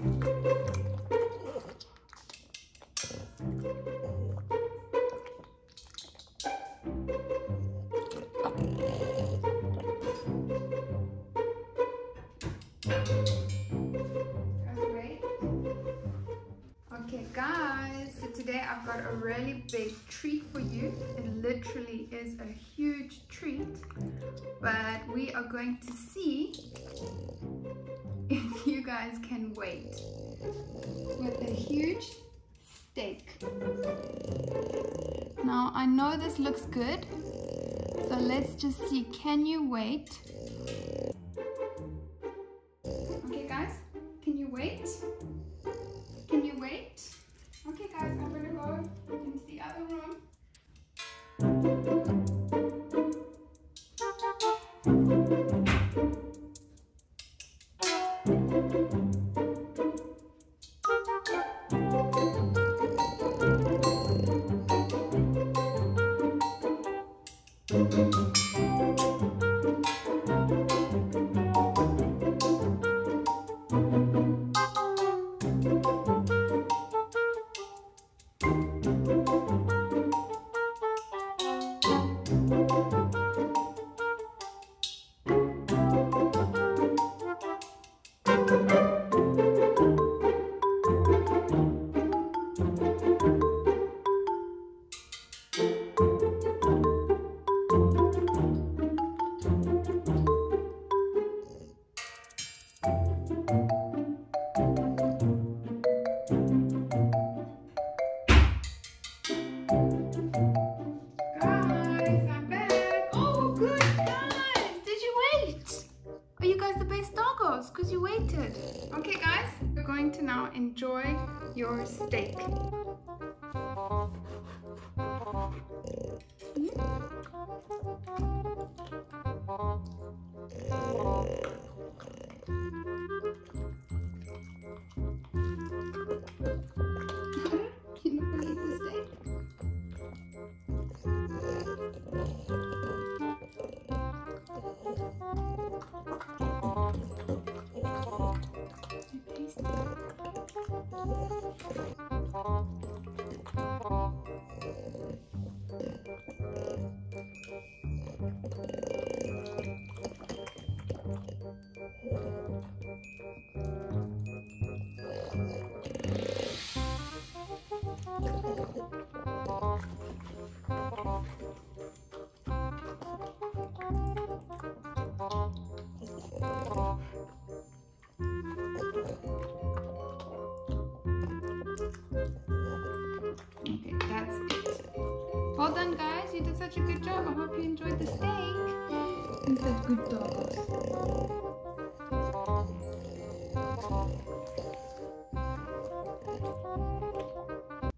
Okay guys, so today I've got a really big treat for you. It literally is a huge treat, but we are going to see if you guys can wait with a huge steak. Now I know this looks good, so let's just see, can you wait? Okay guys, can you wait? Guys, Because you waited. Okay, guys, we're going to now enjoy your steak. Can Well done, guys. You did such a good job. I hope you enjoyed the steak. You did good dogs.